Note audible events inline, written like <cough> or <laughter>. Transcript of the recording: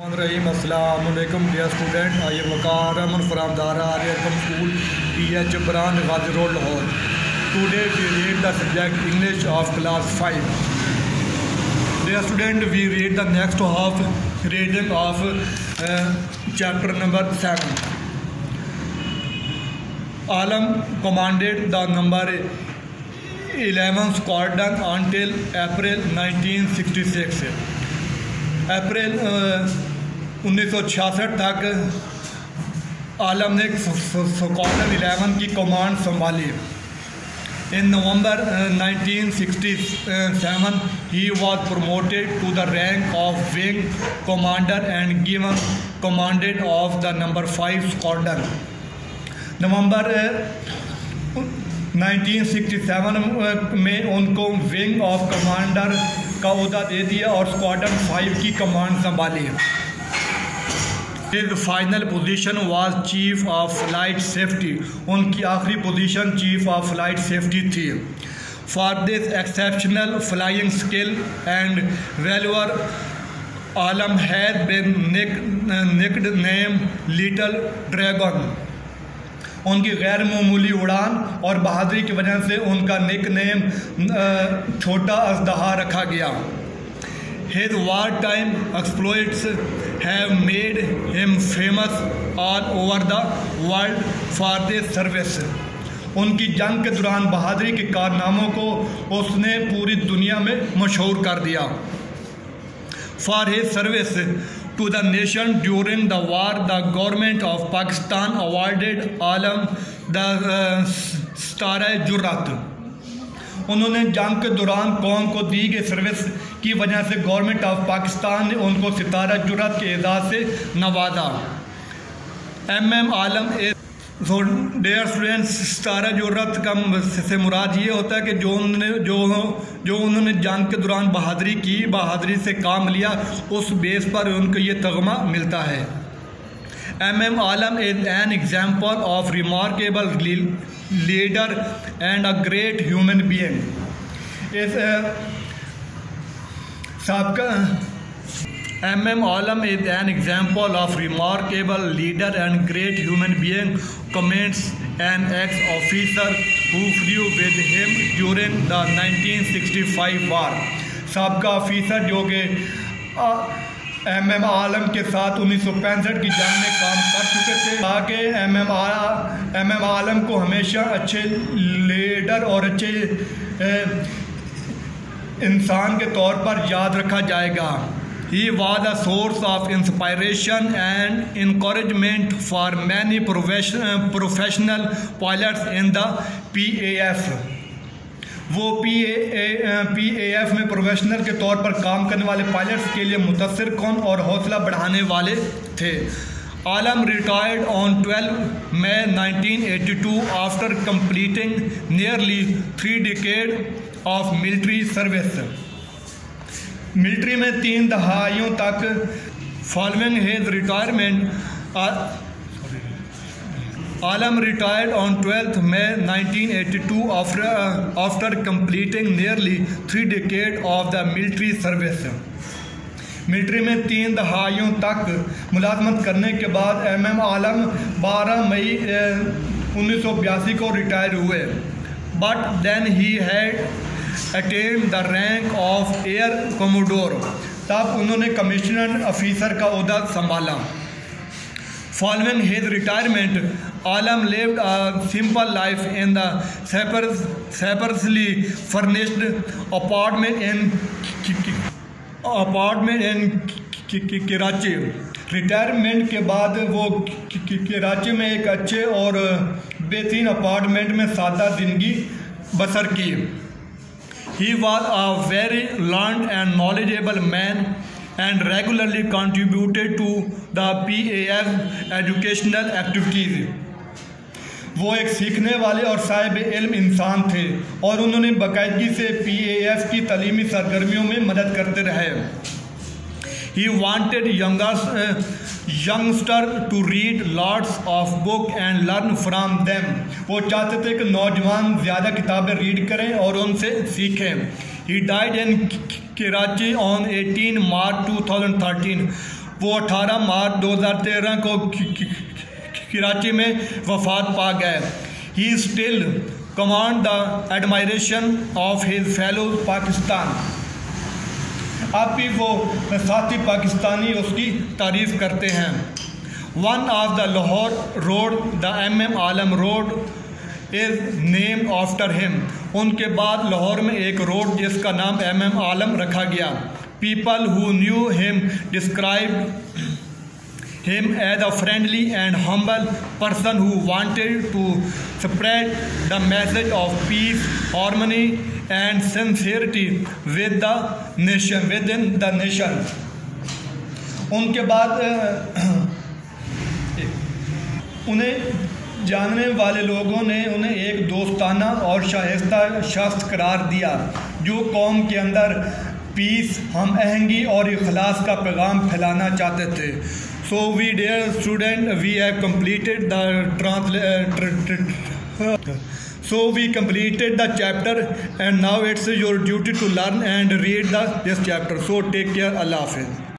वालेकुम, dear student. I Waqar Aman from Dar-e Arqam school T H bran Ghazi road, Lahore. Today we read the subject English of class five dear student we read the next half reading of chapter number seven Alam commanded the number 11 squadron until April 1966. अप्रैल उन्नीस सौ छियासठ तक आलम ने squadron eleven की command संभाली। In November 1967 he was promoted to the rank of wing commander and given commanded of the number five squadron नवंबर 1967 में उनको विंग ऑफ़ कमांडर का अहदा दे दिया और स्क्वाडन फाइव की कमांड संभाली। His final position was chief of flight safety उनकी आखिरी position chief of flight safety थी। For this exceptional flying skill and valour Alam had been nicknamed little dragon उनकी गैर मामूली उड़ान और बहादुरी की वजह से उनका निक नेम छोटा अजदहा रखा गया। His war time exploits have made him famous all over the world for this service उनकी जंग के दौरान बहादुरी के कारनामों को उसने पूरी दुनिया में मशहूर कर दिया for his service to the nation during the war government of Pakistan awarded Alam the uh, Star Jurrat. उन्होंने जंग के दौरान कौम को दी गई सर्विस की वजह से गवर्नमेंट ऑफ़ पाकिस्तान ने उनको सितारा जुरत के एजाज से नवाजा। एम एम आलम ए डेयर स्टूडेंट्स सितारा जुर्रत का से मुराद ये होता है कि जो उन्होंने, जो जो उन्होंने जंग के दौरान बहादुरी की, बहादुरी से काम लिया, उस बेस पर उनको ये तगमा मिलता है। M M Alam is an example of remarkable leader and a great human being. इस सबका M M Alam is an example of remarkable leader and great human being comments an ex officer who flew with him during the nineteen sixty five war सबका officer जो कि M M Alam के साथ उन्नीस सौ पैंसठ की जंग में काम कर चुके थे। ताकि M M M M Alam को हमेशा अच्छे लीडर और अच्छे इंसान के तौर पर याद रखा जाएगा। He was a source of inspiration and encouragement for many professional pilots in the F वो P A P A F में प्रोफेशनल के तौर पर काम करने वाले पायलट्स के लिए मुतासर कौन और हौसला बढ़ाने वाले थे? Alam retired on 12 May 1982 after completing nearly three decade of military service military में तीन दहाइयों तक following his retirement Alam retired on twelfth May 1982 after after completing nearly three decade of the military service military में तीन दहाइयों तक मुलाजमत करने के बाद एम एम आलम 12 मई उन्नीस सौ बयासी को रिटायर हुए। But then he had attain the rank of air commodore तब उन्होंने कमिश्नर ऑफिसर का अहदा संभाला। Following his retirement Alam lived a simple life in the sparsely furnished apartment in apartment in Karachi retirement के बाद वो कराची में एक अच्छे और बेहतरीन अपार्टमेंट में सादा ज़िंदगी बसर की। He was a very learned and knowledgeable man and regularly contributed to the PAF educational activities. वो एक सीखने वाले और साहिब इल्म इंसान थे और उन्होंने बाकायदगी से पी एफ़ की तलीमी सरगर्मियों में मदद करते रहे he wanted youngster to read loads of book and learn from them वो चाहते थे कि नौजवान ज़्यादा किताबें रीड करें और उनसे सीखें। He died in Karachi on 18 March 2013 वो 18 मार्च 2013 को कराची में वफात पा गए। He still command the admiration of his fellow Pakistan अब भी वो साथी पाकिस्तानी उसकी तारीफ़ करते हैं। One of the Lahore road the M M Alam road is name after him उनके बाद लाहौर में एक रोड जिसका नाम एम एम आलम रखा गया। People who knew him describe him as a friendly and humble person who wanted to spread the message of peace harmony and sincerity with the nation within the nation उनके बाद, <clears throat> उन्हें जानने वाले लोगों ने उन्हें एक दोस्ताना और शाइस्ता शख्स करार दिया, जो कौम के अंदर पीस, हम आहंगी और अखलास का पैगाम फैलाना चाहते थे। So we dear student we have completed the so we completed the chapter and now it's your duty to learn and read this chapter so take care अल्लाह हाफिज़